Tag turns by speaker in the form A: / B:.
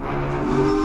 A: aqui.